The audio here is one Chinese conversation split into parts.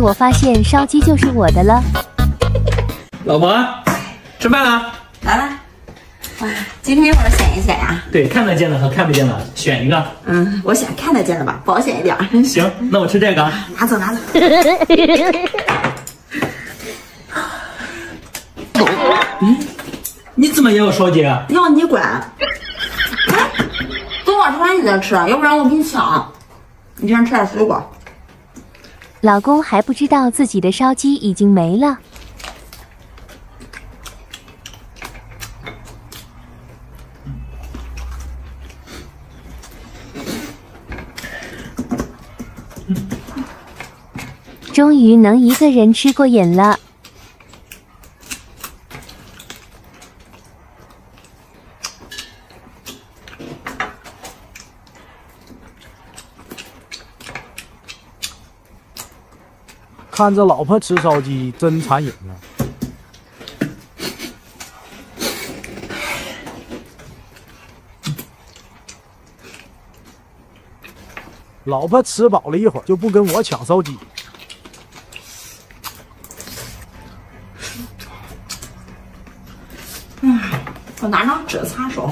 被我发现烧鸡就是我的了。老婆，吃饭了。来了。哇，今天一会儿选一选呀？对，看得见的和看不见的，选一个。嗯，我选看得见的吧，保险一点。行，那我吃这个。拿走，拿走。嗯，你怎么也有烧鸡啊？要你管。哎，等我吃完你再吃，要不然我给你抢。你先吃点水果。老公还不知道自己的烧鸡已经没了。终于能一个人吃过瘾了。看着老婆吃烧鸡，真馋人啊！老婆吃饱了一会儿，就不跟我抢烧鸡。嗯，我拿张纸擦手。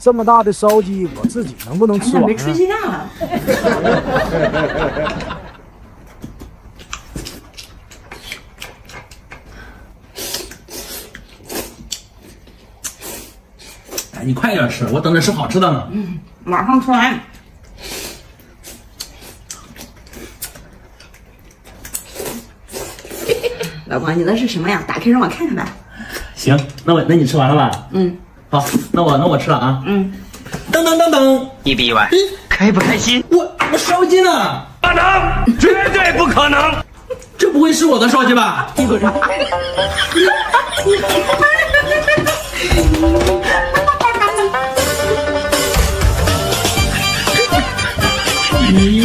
这么大的烧鸡，我自己能不能吃完？没吃鸡蛋了。哎，你快点吃，我等着吃好吃的呢。嗯，马上吃完。老公，你那是什么呀？打开让我看看呗。行，那我那你吃完了吧？嗯。好，那我那我吃了啊。嗯。噔噔噔噔，意不意外？开不开心？我我烧鸡呢？不可能，绝对不可能！这不会是我的烧鸡吧？你滚！咦。